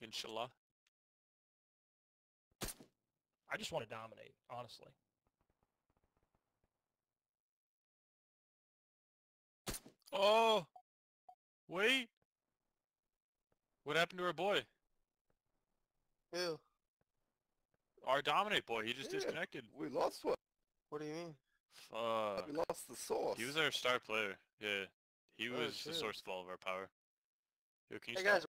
Inshallah. I just want to dominate, honestly. Oh! Wait! What happened to our boy? Who? Our dominate boy, he just Yeah. disconnected. We lost one. What do you mean? Fuck. We lost the source. He was our star player. Yeah. He Oh, was the source of all of our power. Yo, can you Hey stop? guys,